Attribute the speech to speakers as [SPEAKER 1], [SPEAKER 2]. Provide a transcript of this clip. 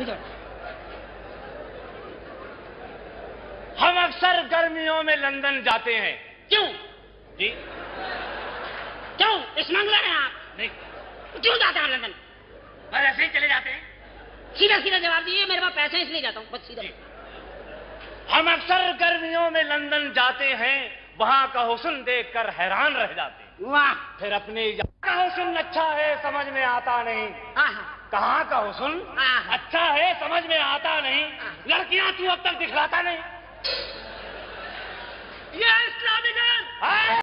[SPEAKER 1] पीछे
[SPEAKER 2] हम अक्सर गर्मियों में लंदन जाते हैं।
[SPEAKER 1] क्यों?
[SPEAKER 2] जी।
[SPEAKER 1] क्यों? स्मगलर हैं आप।
[SPEAKER 2] नहीं।
[SPEAKER 1] क्यों जाते हैं लंदन?
[SPEAKER 2] बस ऐसे ही चले जाते हैं।
[SPEAKER 1] सीधा सीधा जवाब दीजिए मेरे पास पैसे हैं इसलिए जाता हूँ। बस सीधा।
[SPEAKER 2] हम अक्सर गर्मियों में लंदन जाते हैं वहाँ का हुस्न देखकर हैरान रह जाते हैं।
[SPEAKER 1] वाह।
[SPEAKER 2] फिर अपने का हुस्न अच्छा है समझ में आता नहीं।
[SPEAKER 1] आहा
[SPEAKER 2] कहाँ का हुस्न। अच्छा है। आता नहीं। लड़कियाँ तू अब तक दिखलाता नहीं।